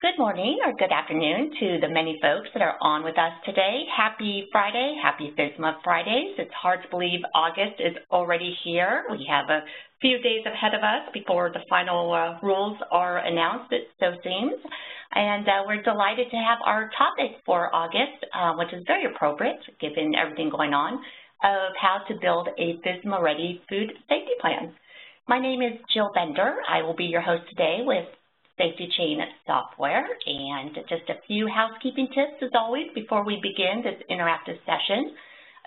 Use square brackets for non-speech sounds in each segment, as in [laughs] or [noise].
Good morning or good afternoon to the many folks that are on with us today. Happy Friday, happy FSMA Fridays. It's hard to believe August is already here. We have a few days ahead of us before the final uh, rules are announced, it so seems. And uh, we're delighted to have our topic for August, uh, which is very appropriate given everything going on, of how to build a FSMA-ready food safety plan. My name is Jill Bender. I will be your host today with SafetyChain software. And just a few housekeeping tips, as always, before we begin this interactive session.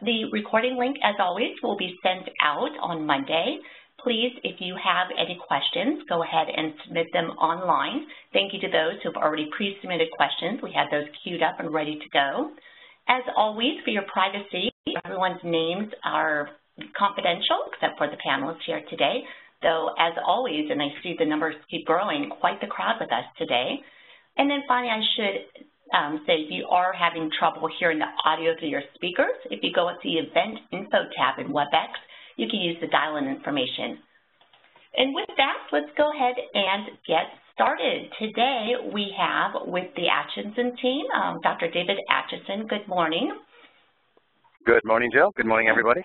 The recording link, as always, will be sent out on Monday. Please, if you have any questions, go ahead and submit them online. Thank you to those who have already pre-submitted questions. We have those queued up and ready to go. As always, for your privacy, everyone's names are confidential, except for the panelists here today. So as always, and I see the numbers keep growing, quite the crowd with us today. And then finally, I should um, say if you are having trouble hearing the audio through your speakers, if you go to the Event Info tab in WebEx, you can use the dial-in information. And with that, let's go ahead and get started. Today, we have with the Acheson team, um, Dr. David Acheson. Good morning. Good morning, Jill. Good morning, everybody.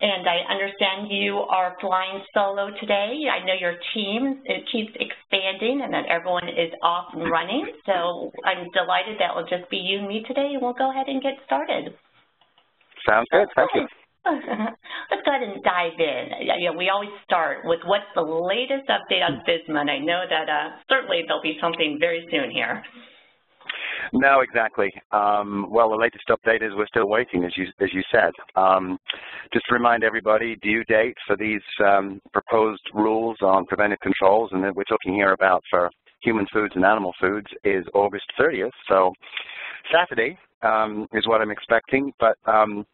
And I understand you are flying solo today. I know your team it keeps expanding and that everyone is off and running. So I'm delighted that will just be you and me today, and we'll go ahead and get started. Sounds good. Thank you. [laughs] Let's go ahead and dive in. Yeah, we always start with what's the latest update on FSMA, and I know that uh, certainly there'll be something very soon here. No, exactly. Um, well, the latest update is we're still waiting, as you as you said. Um, just to remind everybody, due date for these um, proposed rules on preventive controls, and that we're talking here about for human foods and animal foods, is August 30th. So Saturday um, is what I'm expecting. But um,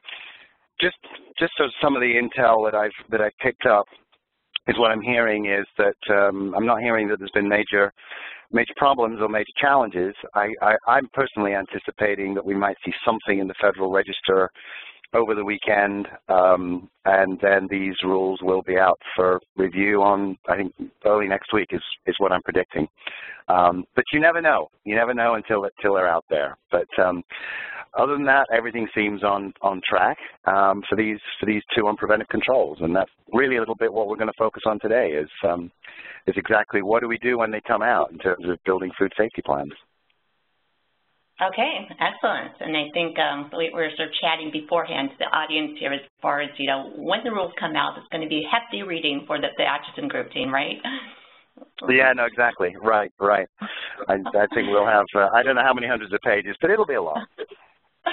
just just so some of the intel that I've that I've picked up is what I'm hearing is that um, I'm not hearing that there's been major major problems or major challenges. I, am personally anticipating that we might see something in the Federal Register over the weekend, um, and then these rules will be out for review on, I think, early next week is, is what I'm predicting. Um, but you never know. You never know until, until they're out there. But um, other than that, everything seems on, on track um, for these for these two on preventive controls, and that's really a little bit what we're going to focus on today is um, is exactly what do we do when they come out in terms of building food safety plans. Okay, excellent. And I think um, we were sort of chatting beforehand to the audience here as far as, you know, when the rules come out, it's going to be hefty reading for the, the Acheson group team, right? Yeah, no, exactly. Right, right. I, I think we'll have, uh, I don't know how many hundreds of pages, but it'll be a lot. [laughs]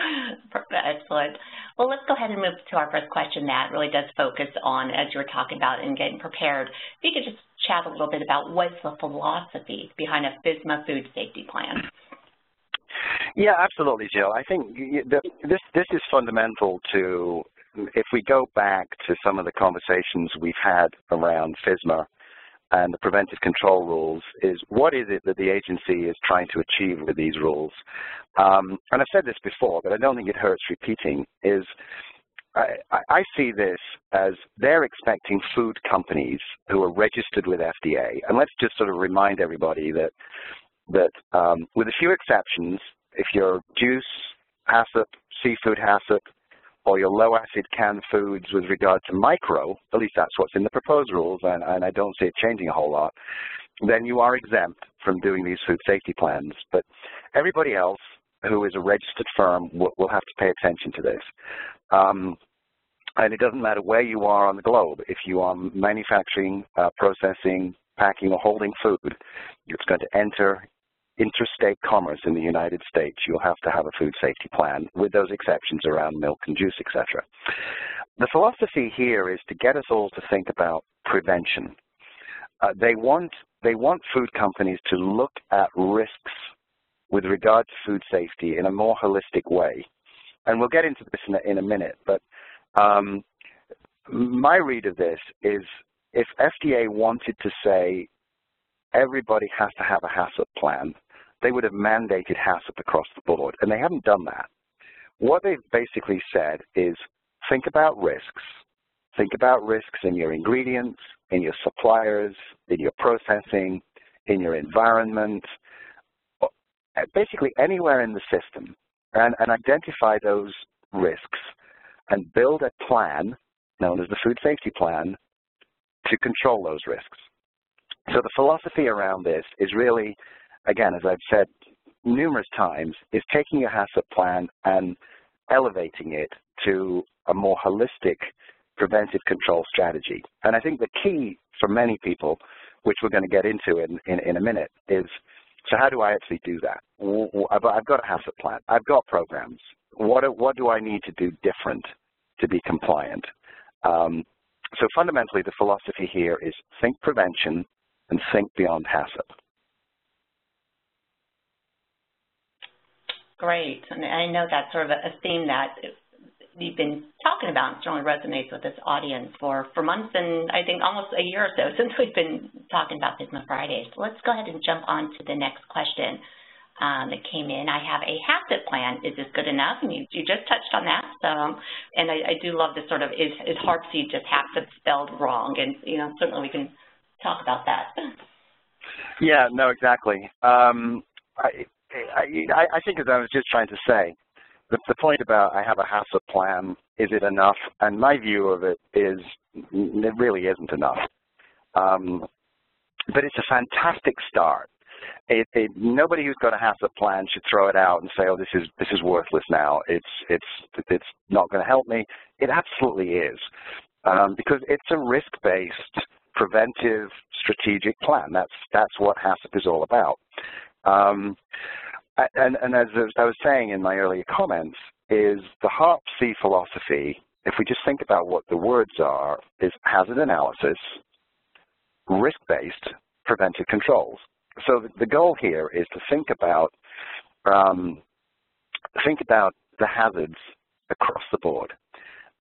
Excellent. Well, let's go ahead and move to our first question that really does focus on, as you were talking about, and getting prepared. If you could just chat a little bit about what's the philosophy behind a FSMA food safety plan. Yeah, absolutely, Jill. I think this this is fundamental to if we go back to some of the conversations we've had around FSMA and the preventive control rules is what is it that the agency is trying to achieve with these rules? Um, and I've said this before, but I don't think it hurts repeating, is I, I, see this as they're expecting food companies who are registered with FDA, and let's just sort of remind everybody that that um, with a few exceptions, if you're juice, HACCP, seafood HACCP, or your low acid canned foods with regard to micro, at least that's what's in the proposed rules, and, and I don't see it changing a whole lot, then you are exempt from doing these food safety plans. But everybody else who is a registered firm will, will have to pay attention to this. Um, and it doesn't matter where you are on the globe. If you are manufacturing, uh, processing, packing, or holding food, it's going to enter interstate commerce in the United States, you'll have to have a food safety plan with those exceptions around milk and juice, etc. The philosophy here is to get us all to think about prevention. Uh, they want they want food companies to look at risks with regard to food safety in a more holistic way. And we'll get into this in a, in a minute, but um, my read of this is if FDA wanted to say everybody has to have a HACCP plan, they would have mandated HACCP across the board, and they haven't done that. What they've basically said is think about risks. Think about risks in your ingredients, in your suppliers, in your processing, in your environment, basically anywhere in the system and, and identify those risks and build a plan known as the food safety plan to control those risks. So the philosophy around this is really, again, as I've said numerous times, is taking your HACCP plan and elevating it to a more holistic preventive control strategy. And I think the key for many people, which we're going to get into in, in, in a minute, is so how do I actually do that? I've got a HACCP plan. I've got programs. What, what do I need to do different to be compliant? Um, so fundamentally, the philosophy here is think prevention and think beyond HACCP. Great. And I know that's sort of a theme that we've been talking about and certainly resonates with this audience for, for months and I think almost a year or so [laughs] since we've been talking about FSMA Fridays. So let's go ahead and jump on to the next question um, that came in. I have a HACCP plan. Is this good enough? And you, you just touched on that. So, and I, I do love this sort of, is, is HARP-C just HACCP spelled wrong? And, you know, certainly we can talk about that. Yeah, no, exactly. Um, I, I, I think as I was just trying to say, the, the point about I have a HACCP plan, is it enough? And my view of it is it really isn't enough. Um, but it's a fantastic start. It, it, nobody who's got a HACCP plan should throw it out and say, "Oh, this is this is worthless now. It's it's it's not going to help me." It absolutely is, um, because it's a risk-based, preventive, strategic plan. That's that's what HACCP is all about. Um, and, and as I was saying in my earlier comments, is the HARP-C philosophy, if we just think about what the words are, is hazard analysis, risk-based preventive controls. So the goal here is to think about um, think about the hazards across the board.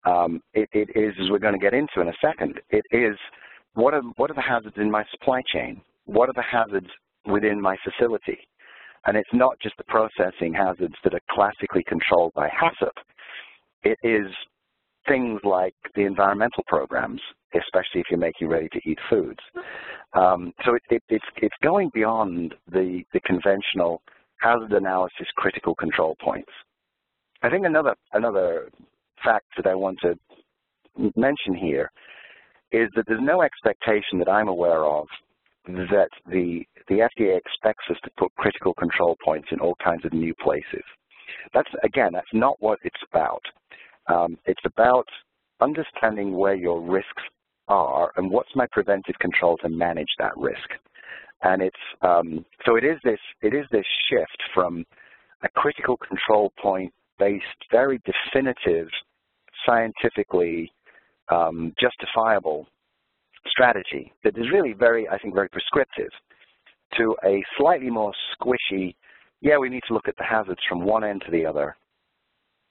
Um, it, it is, as we're going to get into in a second, it is what are, what are the hazards in my supply chain? What are the hazards within my facility? And it's not just the processing hazards that are classically controlled by HACCP. It is things like the environmental programs, especially if you're making ready-to-eat foods. Um, so it, it, it's, it's going beyond the, the conventional hazard analysis critical control points. I think another, another fact that I want to mention here is that there's no expectation that I'm aware of that the, the FDA expects us to put critical control points in all kinds of new places. That's, again, that's not what it's about. Um, it's about understanding where your risks are and what's my preventive control to manage that risk. And it's, um, so it is this, it is this shift from a critical control point based, very definitive, scientifically um, justifiable strategy that is really very, I think, very prescriptive to a slightly more squishy, yeah, we need to look at the hazards from one end to the other,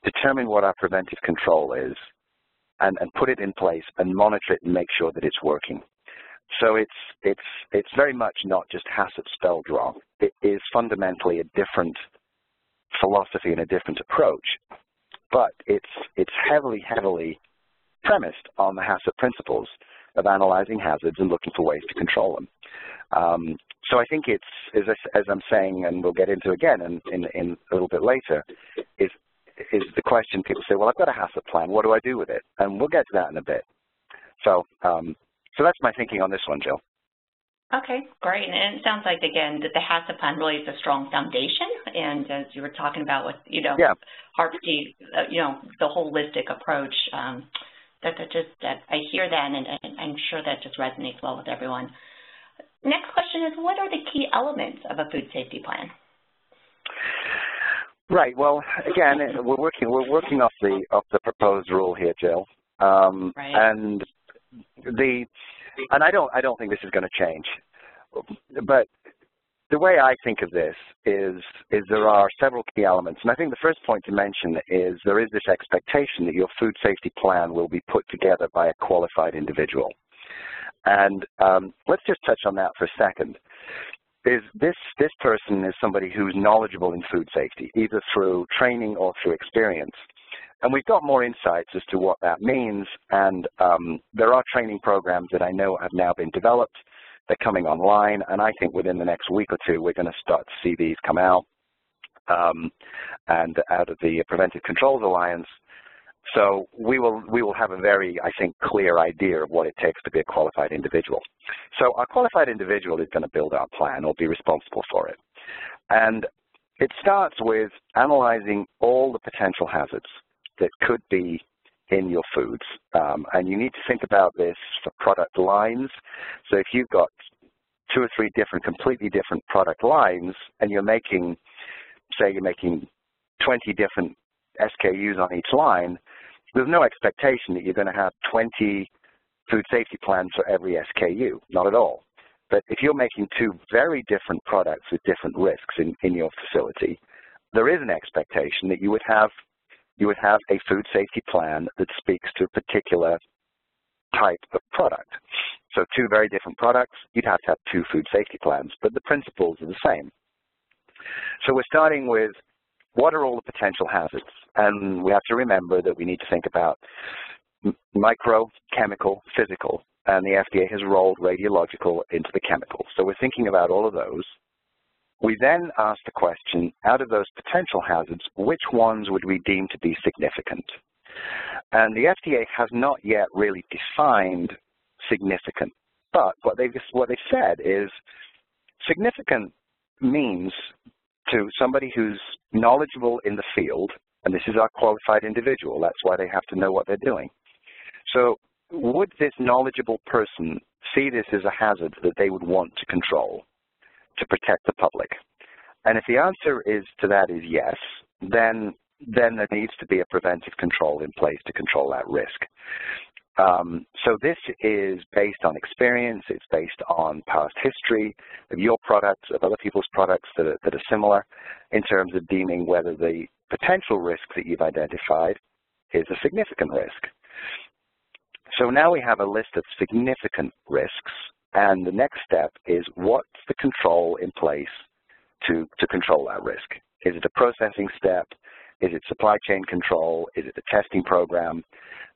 determine what our preventive control is, and, and put it in place and monitor it and make sure that it's working. So it's, it's, it's very much not just HACCP spelled wrong. It is fundamentally a different philosophy and a different approach, but it's, it's heavily, heavily premised on the HACCP principles of analyzing hazards and looking for ways to control them. Um, so I think it's, as, I, as I'm saying, and we'll get into again in, in, in a little bit later, is, is the question people say, well, I've got a HACCP plan. What do I do with it? And we'll get to that in a bit. So, um, so that's my thinking on this one, Jill. Okay, great. And it sounds like, again, that the HACCP plan really is a strong foundation. And as you were talking about with, you know, yeah. HARP-C, uh, you know, the holistic approach, um, that, that just, that I hear that and, and I'm sure that just resonates well with everyone. Next question is, what are the key elements of a food safety plan? Right. Well, again, we're working we're working off the off the proposed rule here, Jill. Um, right. And the and I don't I don't think this is going to change. But the way I think of this is is there are several key elements, and I think the first point to mention is there is this expectation that your food safety plan will be put together by a qualified individual. And um, let's just touch on that for a second. Is this, this person is somebody who's knowledgeable in food safety, either through training or through experience. And we've got more insights as to what that means, and um, there are training programs that I know have now been developed. They're coming online, and I think within the next week or two, we're going to start to see these come out. um, and out of the Preventive Controls Alliance. So we will we will have a very, I think, clear idea of what it takes to be a qualified individual. So our qualified individual is going to build our plan or be responsible for it. And it starts with analyzing all the potential hazards that could be in your foods. Um, and you need to think about this for product lines. So if you've got two or three different, completely different product lines, and you're making, say you're making 20 different SKUs on each line, there's no expectation that you're going to have 20 food safety plans for every SKU, not at all. But if you're making two very different products with different risks in, in your facility, there is an expectation that you would have you would have a food safety plan that speaks to a particular type of product. So two very different products, you'd have to have two food safety plans, but the principles are the same. So we're starting with what are all the potential hazards? And we have to remember that we need to think about micro, chemical, physical, and the FDA has rolled radiological into the chemical. So we're thinking about all of those. We then ask the question, out of those potential hazards, which ones would we deem to be significant? And the FDA has not yet really defined significant, but what they've, what they've said is significant means to somebody who's knowledgeable in the field, and this is our qualified individual, that's why they have to know what they're doing. So would this knowledgeable person see this as a hazard that they would want to control to protect the public? And if the answer is to that is yes, then then there needs to be a preventive control in place to control that risk. Um, so this is based on experience, it's based on past history of your products, of other people's products that are, that are similar in terms of deeming whether the potential risk that you've identified is a significant risk. So now we have a list of significant risks, and the next step is what's the control in place to, to control that risk? Is it a processing step? Is it supply chain control? Is it a testing program?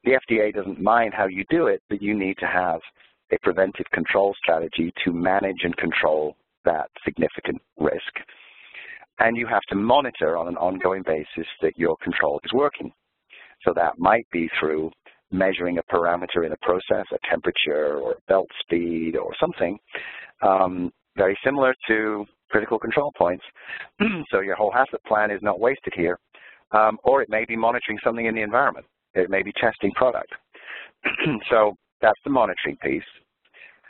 The FDA doesn't mind how you do it, but you need to have a preventive control strategy to manage and control that significant risk. And you have to monitor on an ongoing basis that your control is working. So that might be through measuring a parameter in a process, a temperature or belt speed or something, um, very similar to critical control points. [clears throat] so your whole hazard plan is not wasted here. Um, or it may be monitoring something in the environment. It may be testing product. [clears throat] so that's the monitoring piece.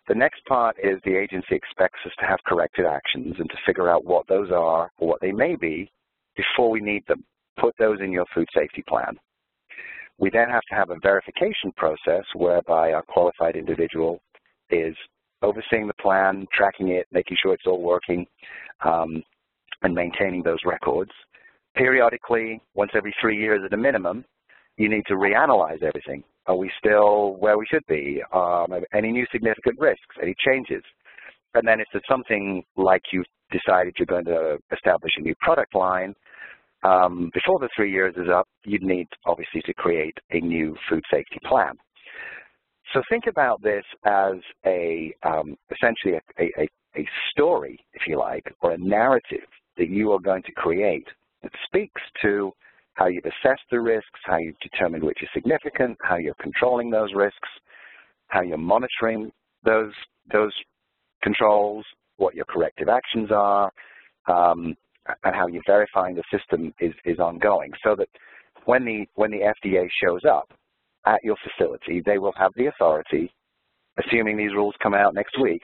The next part is the agency expects us to have corrected actions and to figure out what those are or what they may be before we need them. Put those in your food safety plan. We then have to have a verification process whereby our qualified individual is overseeing the plan, tracking it, making sure it's all working, um, and maintaining those records. Periodically, once every three years at a minimum, you need to reanalyze everything. Are we still where we should be? Um, any new significant risks? Any changes? And then if there's something like you've decided you're going to establish a new product line, um, before the three years is up, you'd need obviously to create a new food safety plan. So think about this as a um, essentially a, a, a story, if you like, or a narrative that you are going to create that speaks to how you've assessed the risks, how you've determined which is significant, how you're controlling those risks, how you're monitoring those, those controls, what your corrective actions are, um, and how you're verifying the system is, is ongoing so that when the, when the FDA shows up at your facility, they will have the authority, assuming these rules come out next week,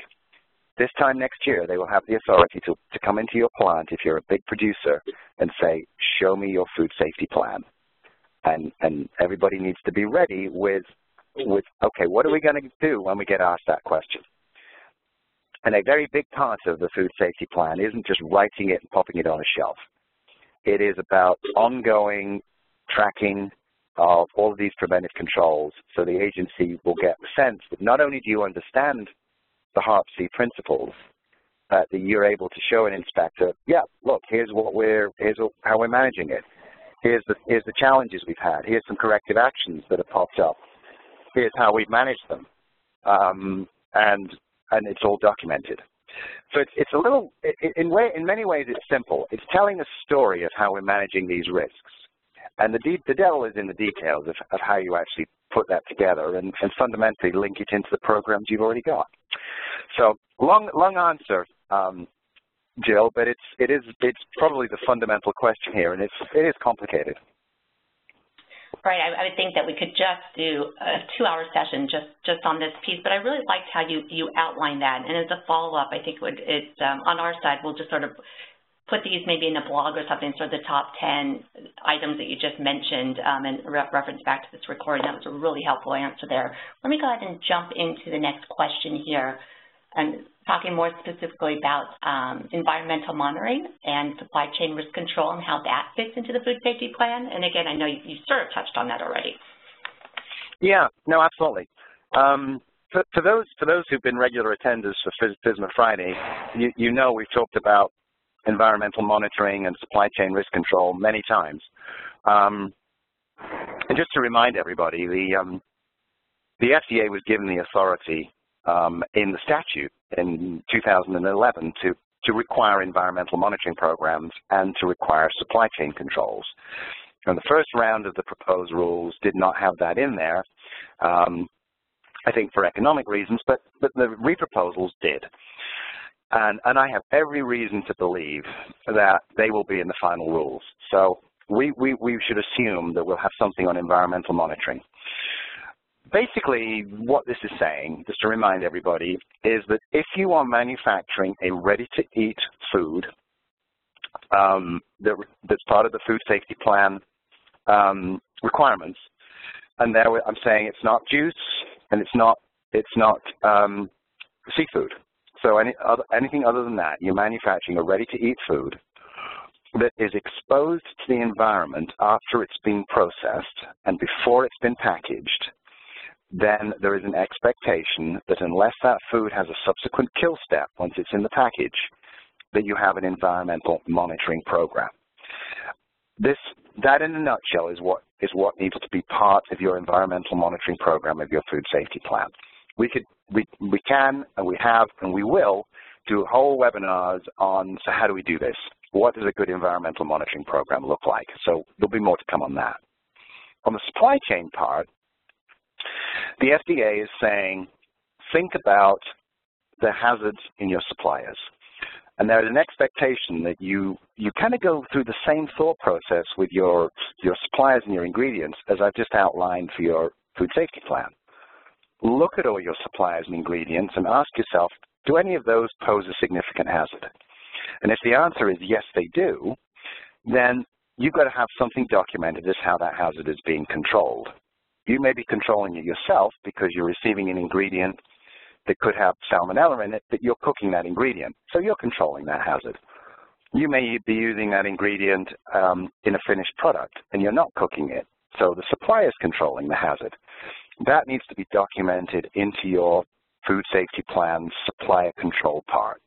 this time next year, they will have the authority to, to come into your plant if you're a big producer and say, show me your food safety plan. And, and everybody needs to be ready with, with, okay, what are we going to do when we get asked that question? And a very big part of the food safety plan isn't just writing it and popping it on a shelf. It is about ongoing tracking of all of these preventive controls so the agency will get the sense that not only do you understand the HARP-C principles, that you're able to show an inspector, yeah, look, here's what we're, here's how we're managing it. Here's the, here's the challenges we've had. Here's some corrective actions that have popped up. Here's how we've managed them. Um, and, and it's all documented. So it's, it's a little, in, way, in many ways it's simple. It's telling a story of how we're managing these risks. And the, de the devil is in the details of, of how you actually put that together and, and fundamentally link it into the programs you've already got. So long, long answer, um, Jill, but it's, it is, it's probably the fundamental question here, and it's, it is complicated. Right, I, I, would think that we could just do a two-hour session just, just on this piece, but I really liked how you, you outlined that. And as a follow-up, I think it would, it, um, on our side, we'll just sort of put these maybe in a blog or something, sort of the top 10 items that you just mentioned um, and re reference back to this recording. That was a really helpful answer there. Let me go ahead and jump into the next question here and talking more specifically about um, environmental monitoring and supply chain risk control and how that fits into the food safety plan. And again, I know you, you sort of touched on that already. Yeah, no, absolutely. Um, for, for, those for those who've been regular attenders for FSMA Friday, you, you know we've talked about environmental monitoring and supply chain risk control many times. Um, and just to remind everybody, the um, the FDA was given the authority um, in the statute in 2011 to, to require environmental monitoring programs and to require supply chain controls. And the first round of the proposed rules did not have that in there, um, I think for economic reasons, but, but the reproposals did. And, and I have every reason to believe that they will be in the final rules. So we, we, we should assume that we'll have something on environmental monitoring basically what this is saying, just to remind everybody, is that if you are manufacturing a ready-to-eat food um, that, that's part of the food safety plan um, requirements, and there I'm saying it's not juice and it's not it's not um, seafood. So any other, anything other than that, you're manufacturing a ready-to-eat food that is exposed to the environment after it's been processed and before it's been packaged then there is an expectation that unless that food has a subsequent kill step once it's in the package, that you have an environmental monitoring program. This, that in a nutshell is what, is what needs to be part of your environmental monitoring program of your food safety plan. We, could, we, we can and we have and we will do whole webinars on so how do we do this? What does a good environmental monitoring program look like? So there'll be more to come on that. On the supply chain part, the FDA is saying, think about the hazards in your suppliers. And there is an expectation that you, you kind of go through the same thought process with your, your suppliers and your ingredients as I've just outlined for your food safety plan. Look at all your suppliers and ingredients and ask yourself, do any of those pose a significant hazard? And if the answer is yes, they do, then you've got to have something documented as how that hazard is being controlled. You may be controlling it yourself because you're receiving an ingredient that could have salmonella in it, but you're cooking that ingredient. So you're controlling that hazard. You may be using that ingredient um, in a finished product and you're not cooking it. So the supplier is controlling the hazard. That needs to be documented into your food safety plan supplier control part.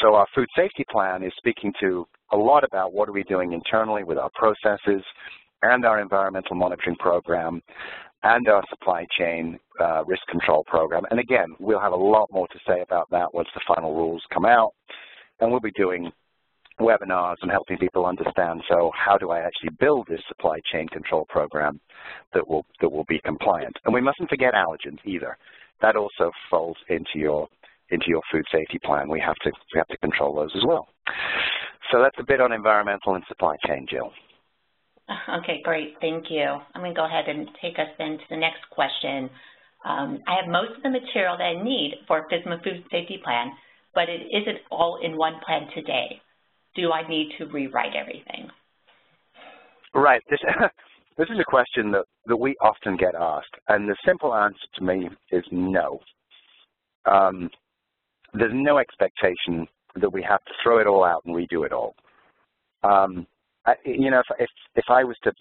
So our food safety plan is speaking to a lot about what are we doing internally with our processes, and our environmental monitoring program and our supply chain uh, risk control program. And again, we'll have a lot more to say about that once the final rules come out. And we'll be doing webinars and helping people understand, so how do I actually build this supply chain control program that will, that will be compliant. And we mustn't forget allergens either. That also falls into your, into your food safety plan. We have to, we have to control those as well. So that's a bit on environmental and supply chain, Jill. [laughs] Okay, great. Thank you. I'm going to go ahead and take us then to the next question. Um, I have most of the material that I need for a FSMA Food Safety Plan, but it isn't all in one plan today. Do I need to rewrite everything? Right. This, [laughs] this is a question that, that we often get asked, and the simple answer to me is no. Um, there's no expectation that we have to throw it all out and redo it all. Um, I, you know, if, if, if I was to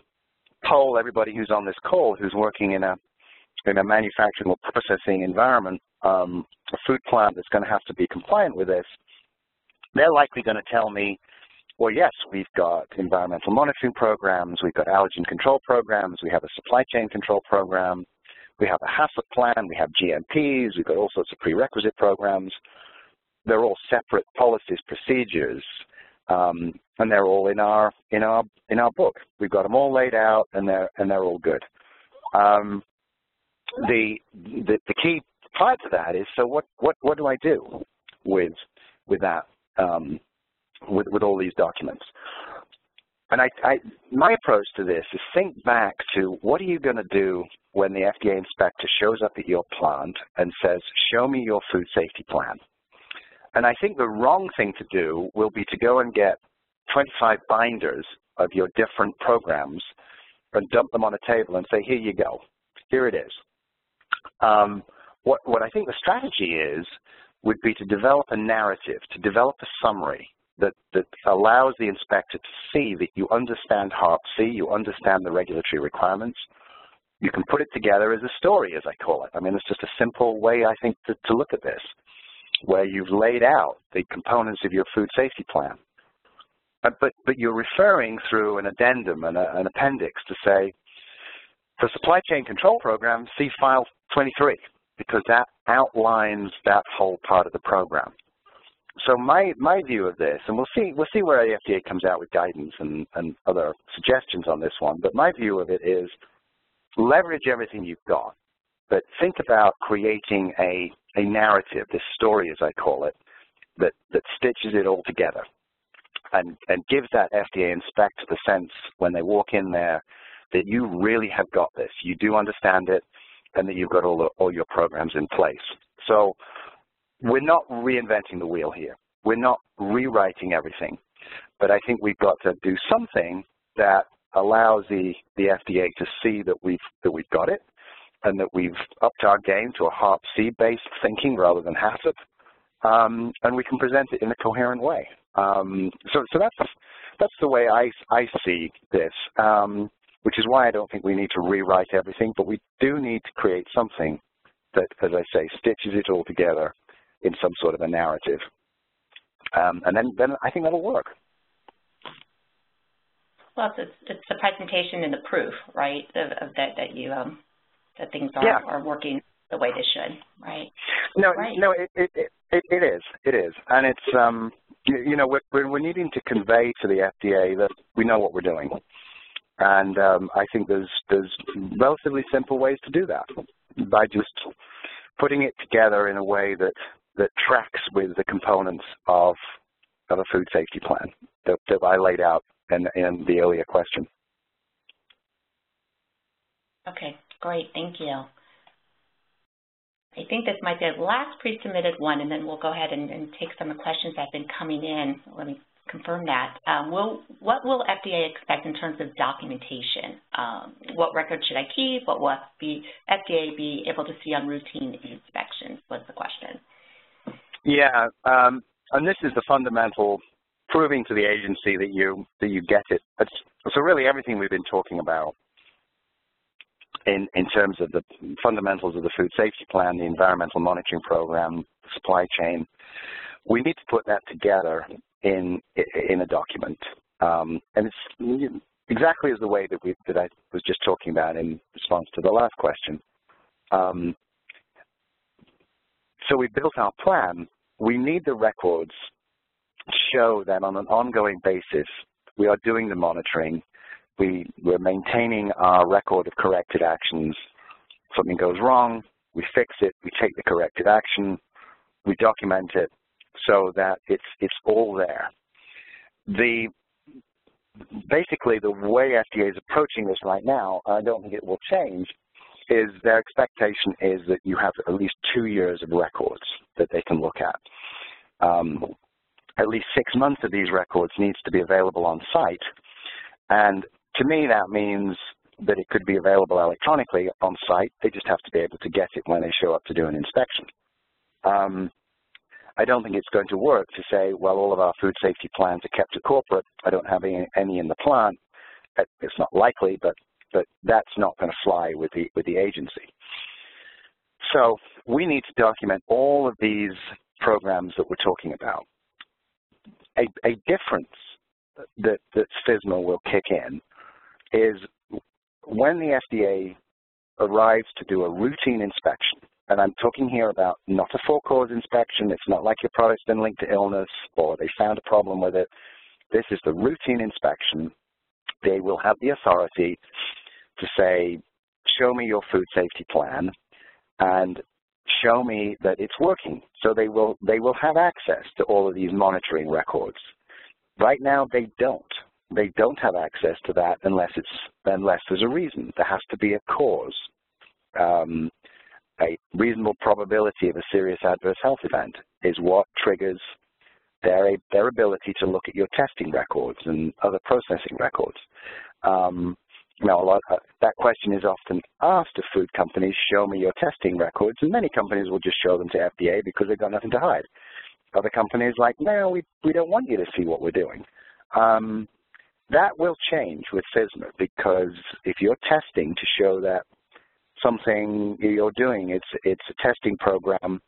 poll everybody who's on this call who's working in a in a manufacturing or processing environment, um, a food plant that's going to have to be compliant with this, they're likely going to tell me, well, yes, we've got environmental monitoring programs, we've got allergen control programs, we have a supply chain control program, we have a HACCP plan, we have GMPs, we've got all sorts of prerequisite programs. they're all separate policies, procedures, um, and they're all in our in our in our book. We've got them all laid out, and they're and they're all good. Um, the, the the key part to that is so what what what do I do with with that um, with with all these documents? And I, I, my approach to this is think back to what are you going to do when the FDA inspector shows up at your plant and says, show me your food safety plan. And I think the wrong thing to do will be to go and get 25 binders of your different programs and dump them on a table and say, here you go, here it is. Um, what, what I think the strategy is would be to develop a narrative, to develop a summary that, that allows the inspector to see that you understand HARP C, you understand the regulatory requirements. You can put it together as a story, as I call it. I mean, it's just a simple way, I think, to, to look at this, where you've laid out the components of your food safety plan. But, but, you're referring through an addendum and a, an appendix to say, for supply chain control program, see file 23, because that outlines that whole part of the program. So my my view of this, and we'll see we'll see where the FDA comes out with guidance and, and other suggestions on this one, but my view of it is leverage everything you've got, but think about creating a a narrative, this story as I call it, that that stitches it all together and and gives that FDA inspector the sense when they walk in there that you really have got this, you do understand it, and that you've got all the, all your programs in place. So we're not reinventing the wheel here. We're not rewriting everything. But I think we've got to do something that allows the, the FDA to see that we've, that we've got it and that we've upped our game to a HARP C-based thinking rather than HACCP, um, and we can present it in a coherent way. Um, so, so that's that's the way I, I see this, um, which is why I don't think we need to rewrite everything, but we do need to create something that, as I say, stitches it all together in some sort of a narrative. Um, and then, then I think that'll work. Well, it's, it's the presentation and the proof, right, of, of that, that you, um, that things are, yeah. are working the way they should, right? No, right. no, it, it, it, it is, it is. And it's, um, you, know, we're, we're needing to convey to the FDA that we know what we're doing. And um, I think there's, there's relatively simple ways to do that by just putting it together in a way that that tracks with the components of of a food safety plan that, that I laid out in, in the earlier question. Okay, great, thank you. I think this might be the last pre-submitted one, and then we'll go ahead and, and, take some of the questions that have been coming in. Let me confirm that. Um, will, what will FDA expect in terms of documentation? Um, what records should I keep? What will FDA be able to see on routine inspections was the question. Yeah, um, and this is the fundamental proving to the agency that you that you get it. It's, so really everything we've been talking about in, in terms of the fundamentals of the food safety plan, the environmental monitoring program, the supply chain, we need to put that together in in a document. Um, and it's exactly as the way that we that I was just talking about in response to the last question. Um, so we built our plan. We need the records to show that on an ongoing basis, we are doing the monitoring. We, we're maintaining our record of corrected actions. Something goes wrong, we fix it, we take the corrected action, we document it so that it's, it's all there. The, basically, the way FDA is approaching this right now, I don't think it will change, is their expectation is that you have at least two years of records that they can look at. Um, at least six months of these records needs to be available on site. And to me, that means that it could be available electronically on site. They just have to be able to get it when they show up to do an inspection. Um, I don't think it's going to work to say, well, all of our food safety plans are kept to corporate. I don't have any, any in the plant. It's not likely, but but that's not going to fly with the with the agency. So we need to document all of these programs that we're talking about. A, a difference that, that FSMA will kick in is when the FDA arrives to do a routine inspection, and I'm talking here about not a for-cause inspection. It's not like your product's been linked to illness or they found a problem with it. This is the routine inspection. They will have the authority to say, show me your food safety plan and show me that it's working. So they will, they will have access to all of these monitoring records. Right now, they don't. They don't have access to that unless it's unless there's a reason. There has to be a cause, um, a reasonable probability of a serious adverse health event is what triggers their their ability to look at your testing records and other processing records. Um, now, a lot, uh, that question is often asked of food companies, show me your testing records, and many companies will just show them to FDA because they've got nothing to hide. Other companies like, no, we, we don't want you to see what we're doing. Um, that will change with FSMA because if you're testing to show that something you're doing, it's, it's a testing program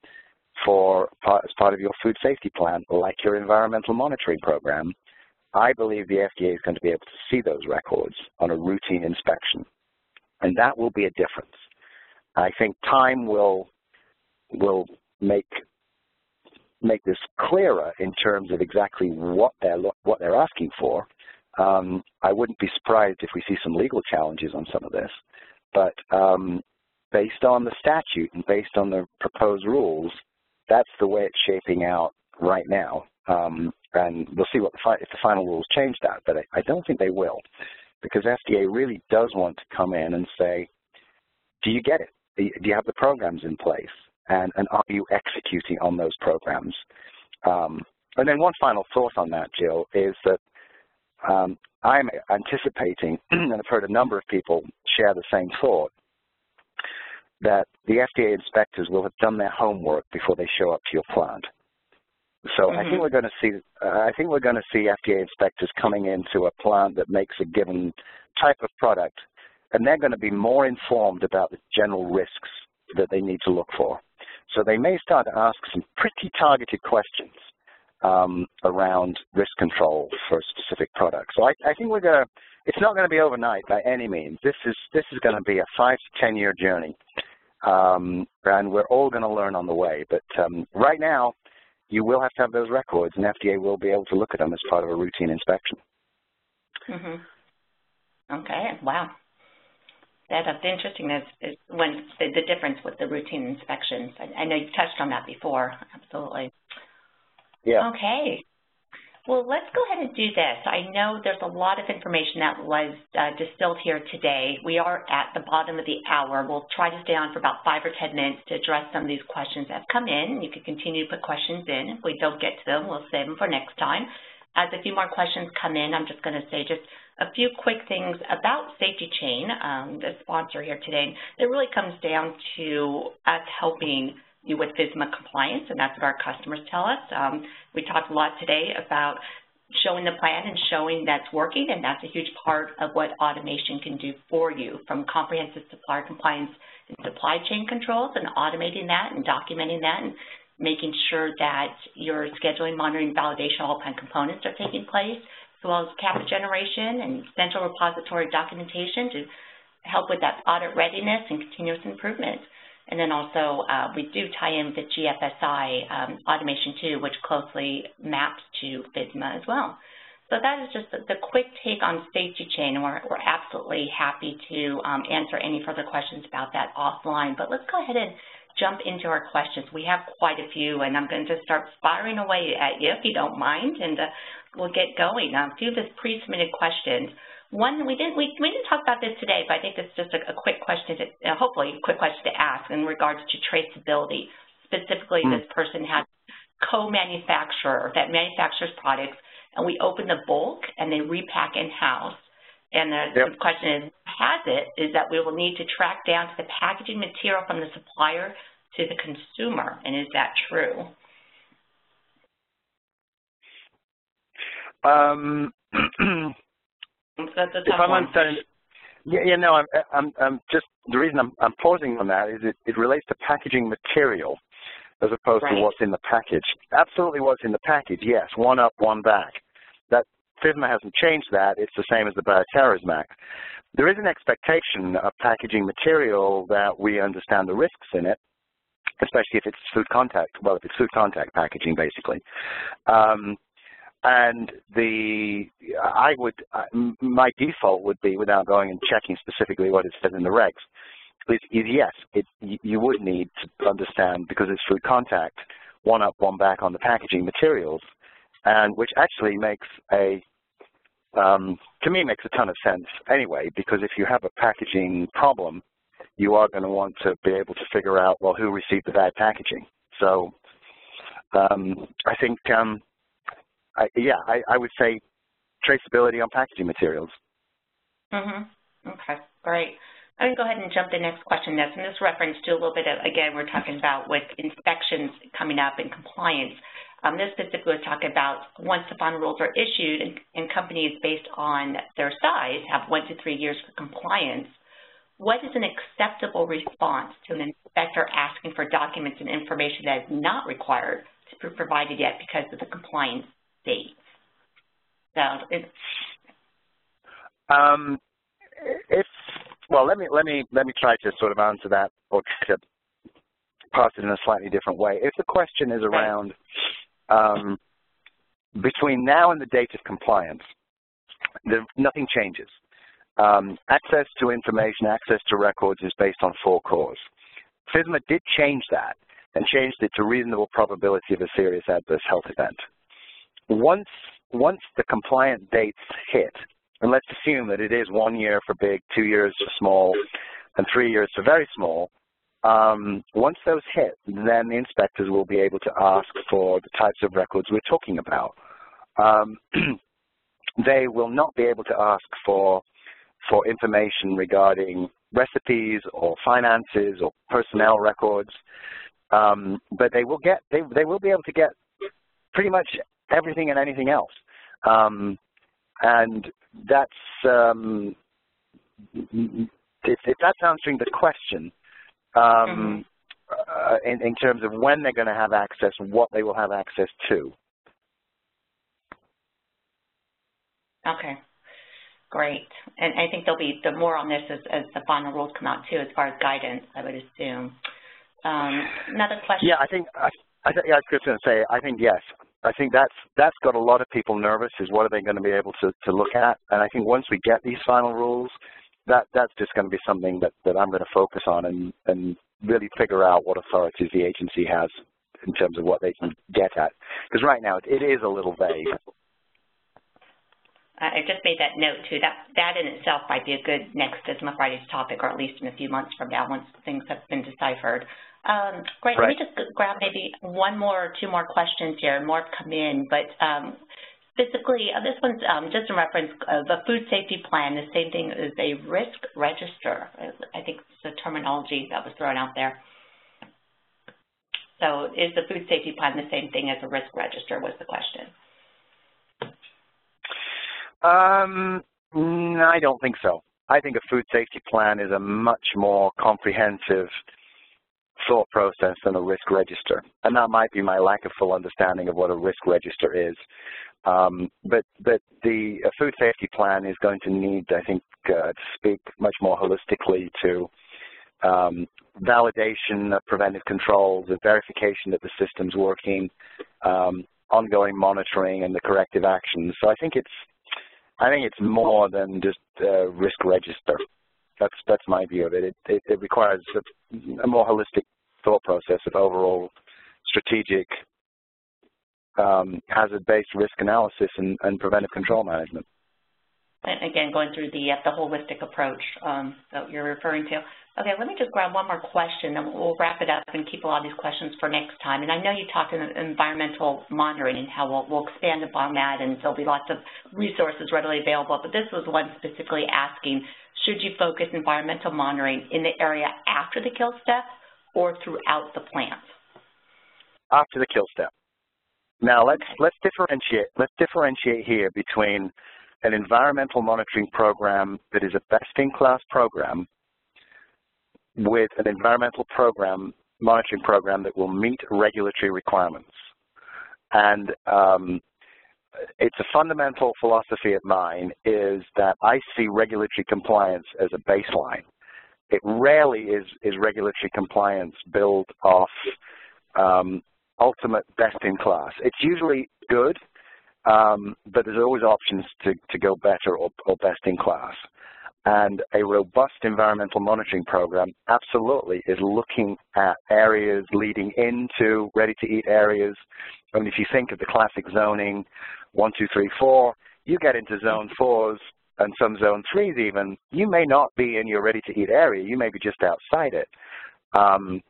for as part of your food safety plan, like your environmental monitoring program, I believe the FDA is going to be able to see those records on a routine inspection, and that will be a difference. I think time will will make make this clearer in terms of exactly what they're what they're asking for. Um, I wouldn't be surprised if we see some legal challenges on some of this, but um, based on the statute and based on the proposed rules, that's the way it's shaping out right now. Um, and we'll see what the if the final rules change that, but I, I don't think they will, because FDA really does want to come in and say, do you get it? Do you have the programs in place? And, and are you executing on those programs? Um, and then one final thought on that, Jill, is that um, I'm anticipating, [clears throat] and I've heard a number of people share the same thought, that the FDA inspectors will have done their homework before they show up to your plant. So mm -hmm. I think we're going to see uh, I think we're going to see FDA inspectors coming into a plant that makes a given type of product, and they're going to be more informed about the general risks that they need to look for. So they may start to ask some pretty targeted questions um, around risk control for a specific product. So I, I think we're going to it's not going to be overnight by any means. This is this is going to be a five to ten year journey, um, and we're all going to learn on the way. But um, right now, you will have to have those records, and FDA will be able to look at them as part of a routine inspection. -hmm. Okay, wow. That's interesting is when the, the, difference with the routine inspections. I, I know you touched on that before, absolutely. Yeah. Okay. Well, let's go ahead and do this. I know there's a lot of information that was uh, distilled here today. We are at the bottom of the hour. We'll try to stay on for about five or 10 minutes to address some of these questions that have come in. You can continue to put questions in. If we don't get to them, we'll save them for next time. As a few more questions come in, I'm just going to say just a few quick things about Safety Chain, um, the sponsor here today. It really comes down to us helping with FSMA compliance, and that's what our customers tell us. Um, we talked a lot today about showing the plan and showing that's working, and that's a huge part of what automation can do for you, from comprehensive supplier compliance and supply chain controls and automating that and documenting that and making sure that your scheduling, monitoring, validation, all plan components are taking place, as well as CAPA generation and central repository documentation to help with that audit readiness and continuous improvement. And then also uh, we do tie in the GFSI um, automation too, which closely maps to FSMA as well. So that is just the, quick take on SafetyChain, and we're, we're absolutely happy to um, answer any further questions about that offline. But let's go ahead and jump into our questions. We have quite a few, and I'm going to start firing away at you if you don't mind, and uh, we'll get going. Few of the pre-submitted questions. One, we didn't, we, we didn't talk about this today, but I think it's just a, a quick question, to, uh, hopefully a quick question to ask in regards to traceability. Specifically, mm. this person has co-manufacturer that manufactures products, and we open the bulk and they repack in-house. And the, yep. question is, has it, is that we will need to track down to the packaging material from the supplier to the consumer, and is that true? Um, [clears throat] [clears throat] That's a tough if I'm one. Understanding, yeah, yeah, no, I'm, I'm, I'm just, the reason I'm, I'm pausing on that is it, it relates to packaging material as opposed right. to what's in the package. Absolutely what's in the package, yes, one up, one back. That FSMA hasn't changed that. It's the same as the Bioterrorism Act. There is an expectation of packaging material that we understand the risks in it, especially if it's food contact, well, if it's food contact packaging, basically. Um, and the, I would, my default would be, without going and checking specifically what it says in the regs, is, is yes, it, you would need to understand, because it's food contact, one up, one back on the packaging materials, and which actually makes a, um, to me makes a ton of sense anyway, because if you have a packaging problem, you are going to want to be able to figure out, well, who received the bad packaging. So um, I think, um, I, yeah, I, I, would say traceability on packaging materials. Mm-hmm. Okay, great. I'm going to go ahead and jump to the next question. That's in this reference to a little bit of, again, we're talking about with inspections coming up and compliance. Um, this specifically was talking about once the final rules are issued and, and companies based on their size have one to three years for compliance, what is an acceptable response to an inspector asking for documents and information that is not required to be provided yet because of the compliance date? So, um, if well, let me let me let me try to sort of answer that or to pass it in a slightly different way. If the question is around um, between now and the date of compliance, there, nothing changes. Um, access to information, access to records is based on for cause. FSMA did change that and changed it to reasonable probability of a serious adverse health event. Once, once the compliant dates hit, and let's assume that it is one year for big, two years for small, and three years for very small. Um, once those hit, then the inspectors will be able to ask for the types of records we're talking about. Um, [clears throat] they will not be able to ask for for information regarding recipes or finances or personnel records, um, but they will get they they will be able to get pretty much everything and anything else. Um, and that's um, if, if, that's answering the question um, mm -hmm. uh, in, in, terms of when they're going to have access and what they will have access to. Okay, great. And I think there'll be the more on this as, as the final rules come out too, as far as guidance, I would assume. Um, another question. Yeah, I think I, I, yeah, I was just going to say, I think yes. I think that's that's got a lot of people nervous is what are they going to be able to, to look at. And I think once we get these final rules, that that's just going to be something that, that I'm going to focus on and, and really figure out what authorities the agency has in terms of what they can get at. Because right now it, it is a little vague. I just made that note too. That that in itself might be a good next FSMA Fridays topic, or at least in a few months from now, once things have been deciphered. Um, great. Right. Let me just grab maybe one more or two more questions here. More have come in, but um, physically, uh, this one's um, just in reference of the food safety plan, the same thing as a risk register. I think it's the terminology that was thrown out there. So is the food safety plan the same thing as a risk register was the question. Um, I don't think so. I think a food safety plan is a much more comprehensive thought process than a risk register. And that might be my lack of full understanding of what a risk register is. Um, but but the food safety plan is going to need, I think, uh, to speak much more holistically to um, validation of preventive controls, the verification that the system's working, um, ongoing monitoring, and the corrective actions. So I think it's I think it's more than just a risk register. That's that's my view of it. It, it, it requires a, a, more holistic thought process of overall strategic um, hazard-based risk analysis and, and, preventive control management. And again, going through the, uh, the holistic approach um, that you're referring to. Okay, let me just grab one more question, and we'll wrap it up and keep a lot of these questions for next time. And I know you talked in environmental monitoring and how we'll, we'll expand upon that, and there'll be lots of resources readily available. But this was one specifically asking, should you focus environmental monitoring in the area after the kill step or throughout the plant? After the kill step. Now let's let's differentiate let's differentiate here between an environmental monitoring program that is a best-in-class program with an environmental program monitoring program that will meet regulatory requirements. And um, it's a fundamental philosophy of mine is that I see regulatory compliance as a baseline. it rarely is, is regulatory compliance built off um, ultimate best in class. It's usually good, um, but there's always options to, to go better or, or best in class. And a robust environmental monitoring program absolutely is looking at areas leading into ready-to-eat areas. I mean, if you think of the classic zoning, one, two, three, four, you get into zone fours and some zone threes even, you may not be in your ready-to-eat area. You may be just outside it. Um,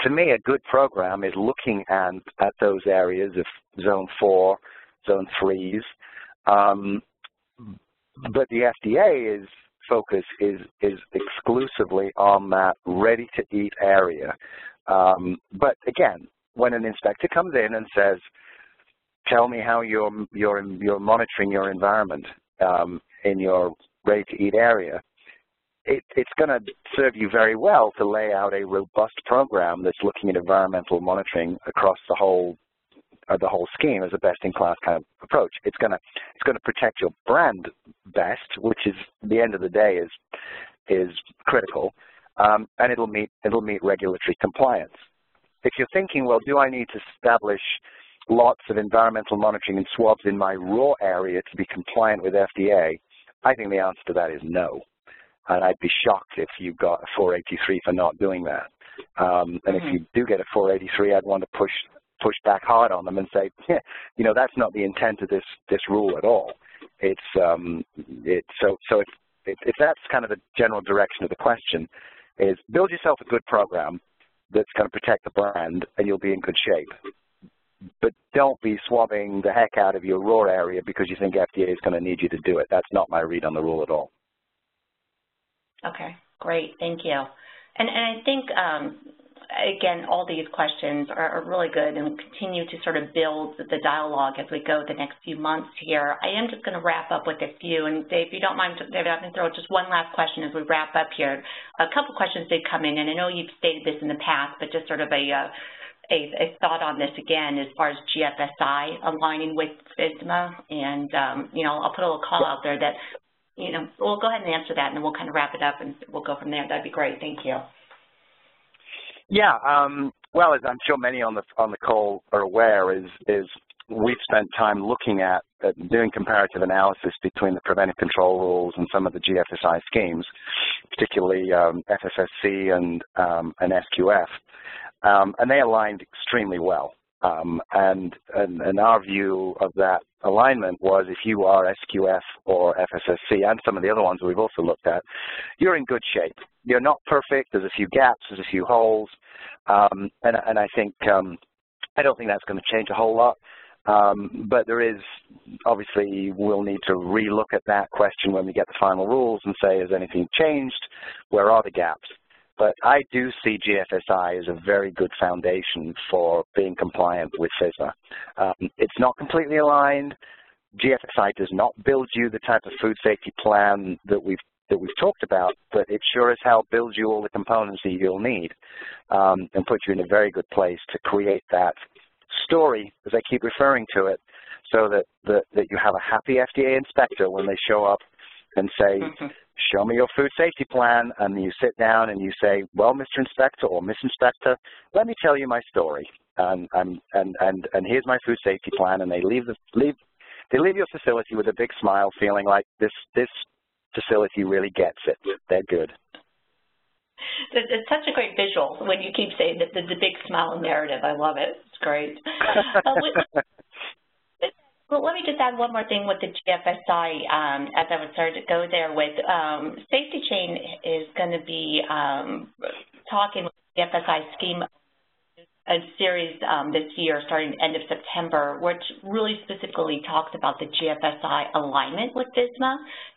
to me, a good program is looking at, at those areas of zone four, zone threes. Um, but the FDA's focus is, is exclusively on that ready-to-eat area. Um, but again, when an inspector comes in and says, tell me how you're, you're, you're monitoring your environment um, in your ready-to-eat area, it, it's going to serve you very well to lay out a robust program that's looking at environmental monitoring across the whole uh, the whole scheme as a best-in-class kind of approach. It's going to it's going to protect your brand best, which is the end of the day is is critical, um, and it'll meet it'll meet regulatory compliance. If you're thinking, well, do I need to establish lots of environmental monitoring and swabs in my raw area to be compliant with FDA? I think the answer to that is no and I'd be shocked if you got a 483 for not doing that. Um, and mm -hmm. if mm-hmm. you do get a 483, I'd want to push push back hard on them and say, [laughs] yeah, you know, that's not the intent of this this rule at all. It's um, it so so if, if if that's kind of the general direction of the question, is build yourself a good program that's going to protect the brand, and you'll be in good shape. But don't be swabbing the heck out of your raw area because you think FDA is going to need you to do it. That's not my read on the rule at all. Okay, great. Thank you. And, and I think, um, again, all these questions are, really good and we'll continue to sort of build the dialogue as we go the next few months here. I am just going to wrap up with a few. And Dave, if you don't mind, David, I'm going to throw just one last question as we wrap up here. A couple questions did come in, and I know you've stated this in the past, but just sort of a uh, a, a, thought on this again as far as GFSI aligning with FSMA, And, um, you know, I'll put a little call out there that you know, we'll go ahead and answer that, and then we'll kind of wrap it up, and we'll go from there. That'd be great. Thank you. Yeah. Um, well, as I'm sure many on the on the call are aware, is is we've spent time looking at, at doing comparative analysis between the preventive control rules and some of the GFSI schemes, particularly um, FSSC and um, and SQF, um, and they aligned extremely well. Um, and, and, and our view of that alignment was if you are SQF or FSSC and some of the other ones we've also looked at, you're in good shape. You're not perfect. There's a few gaps. There's a few holes. Um, and, and I think um, I don't think that's going to change a whole lot. Um, but there is, obviously, we'll need to relook at that question when we get the final rules and say, has anything changed? Where are the gaps? But I do see GFSI as a very good foundation for being compliant with FSMA. Um, it's not completely aligned. GFSI does not build you the type of food safety plan that we've that we've talked about, but it sure as hell builds you all the components that you'll need um, and puts you in a very good place to create that story, as I keep referring to it, so that, that, that you have a happy FDA inspector when they show up and say, mm -hmm show me your food safety plan, and you sit down and you say, well, Mr. Inspector or Miss Inspector, let me tell you my story, and, and, and, and, and here's my food safety plan, and they leave, the, leave, they leave your facility with a big smile feeling like this, this facility really gets it. They're good. It's such a great visual when you keep saying that the, the big smile narrative. I love it. It's great. [laughs] uh, well, let me just add one more thing with the GFSI um, as I would start to go there with um, SafetyChain is going to be um, talking with the GFSI scheme a series um, this year starting end of September, which really specifically talks about the GFSI alignment with FSMA,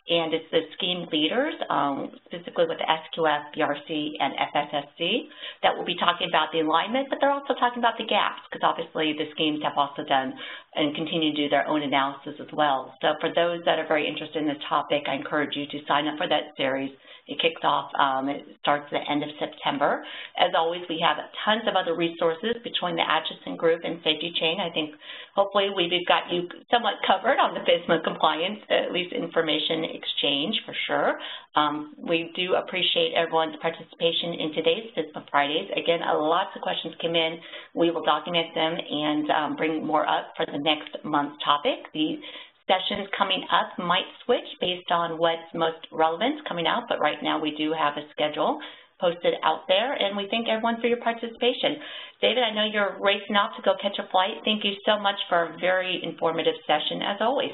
and it's the scheme leaders, um, specifically with SQF, BRC, and FSSC, that will be talking about the alignment, but they're also talking about the gaps, because obviously the schemes have also done and continue to do their own analysis as well. So for those that are very interested in this topic, I encourage you to sign up for that series it kicks off, um, it starts at the end of September. As always, we have tons of other resources between the Acheson Group and SafetyChain. I think hopefully we've got you somewhat covered on the FSMA compliance, at least information exchange for sure. Um, we do appreciate everyone's participation in today's FSMA Fridays. Again, lots of questions came in. We will document them and um, bring more up for the next month's topic. The sessions coming up might switch based on what's most relevant coming out, but right now we do have a schedule posted out there, and we thank everyone for your participation. David, I know you're racing off to go catch a flight. Thank you so much for a very informative session, as always.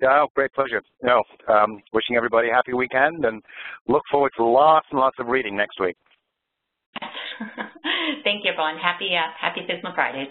Yeah, oh, great pleasure. No, um, wishing everybody a happy weekend and look forward to lots and lots of reading next week. [laughs] Thank you, everyone. Happy, uh, happy FSMA Fridays.